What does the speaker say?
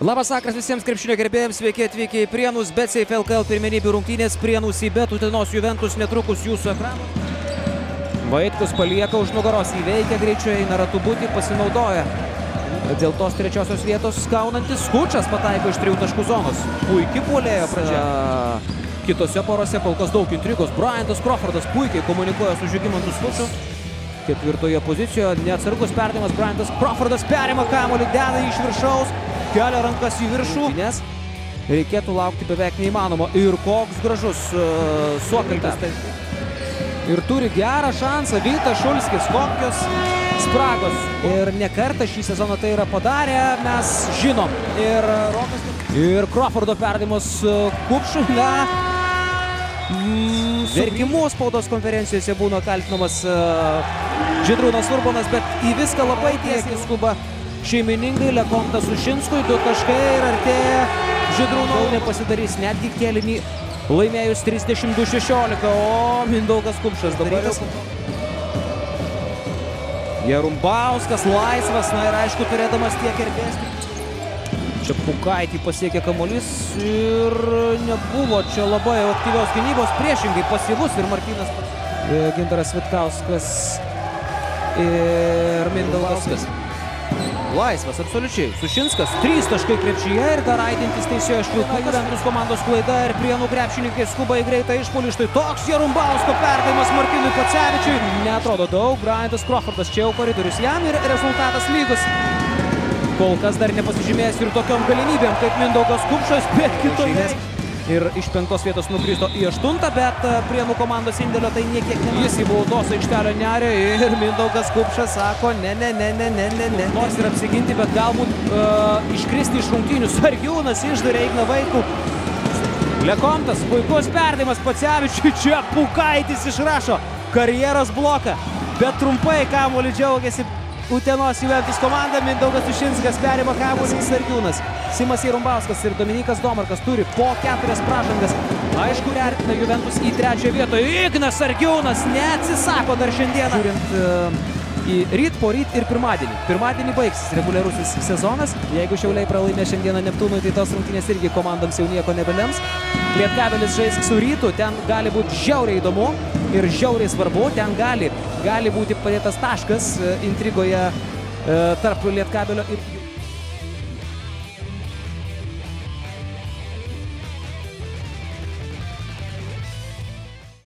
Labas vakaras visiems krepšinio gerbėjams, sveiki atvykę į Prienus, bet Seif LKL pirmenybių rungtynės Prienus į Bet Utenos Juventus netrukus jūsų ekranų. Vaitkus palieka už nugaros, įveikia greičiau, eina ratu būti, pasinaudoja. Dėl tos trečiosios vietos skaunantis Skučas pataiko iš trijų taškų zonos. Puikiai puolėjo pradžia. Kitose porose kol kas daug intrigos. Bryantas Crawfordas puikiai komunikuoja su Žygimantu Skuču. Ketvirtoje pozicijoje neatsargus perdavimas Bryantas Crawfordas perima kamuolį, deda iš viršaus, kelia rankas į viršų. Nes reikėtų laukti beveik neįmanoma. Ir koks gražus uh, suokalbis. Ir turi gerą šansą Vytas Šulskis, kokios spragos. Ir nekartą šį sezoną tai yra padarę, mes žinom. Ir, Rokas, ir Crawfordo perdavimas Kupšui, na, mm, verkimu spaudos konferencijose būna kaltinamas uh, Židrūnas Urbonas, bet į viską labai tiesiai skuba šeimininkai, Lekontas Sušinskui, du taškai ir artėja Židrūno, nepasidarys netgi kelinį laimėjus 32-16, o Mindaugas Kupšas dabar jau. Jarumbauskas laisvas, na ir aišku, turėdamas tiek erdvės. Čia Pukaitį pasiekė kamuolys ir nebuvo čia labai aktyvios gynybos, priešingai pasyvus ir Martynas Gintaras Vitkauskas ir Mindaugas. Laisvas, absoliučiai. Sušinskas, trys taškai krepšyje ir dar aidintis teisėjo Švilka. Juventus komandos klaida ir prienų krepšininkai skuba į greitą išpolį. Štai toks Jarumbausko perdavimas Martinui Pacevičiui. Netrodo daug. Bryantas Crawfordas čia jau koridorius jam ir rezultatas lygus. Kol kas dar nepasižymėjęs ir tokiom galimybėm kaip Mindaugas Kupšas, bet kitoje. Ir iš penktos vietos nukristo į aštuntą, bet prienų komandos indėlio tai niekiek ne. Jis į baudos aikštelę nerė ir Mindaugas Kupšas sako, ne, ne, ne, ne, ne, ne, ne. Nors ir apsiginti, bet galbūt uh, iškristi iš rungtynių. Sargiūnas išdarė Igną Vaikų. Lekontas, puikus perdavimas Pacevičiui, čia Pukaitis išrašo karjeros bloką. Bet trumpai kamuolį džiaugiasi Utenos Juventus komanda, Mindaugas Tušinskas perima kamuolį Sargiūnas. Simas Jarumbauskas ir Dominikas Domarkas turi po keturias pražangas. Aišku, vertina Juventus į trečią vietą. Ignas Sargiūnas neatsisako dar šiandieną. Žiūrint uh, į ryt, po ryt ir pirmadienį. Pirmadienį baigsis reguliarusis sezonas. Jeigu Šiauliai pralaimė šiandieną Neptūnui, tai tos rungtynės irgi komandams jau nieko nebelems. Lietkabelis žais su rytu, ten gali būti žiauriai įdomu ir žiauriai svarbu. Ten gali, gali būti padėtas taškas intrigoje tarp Lietkabelio ir.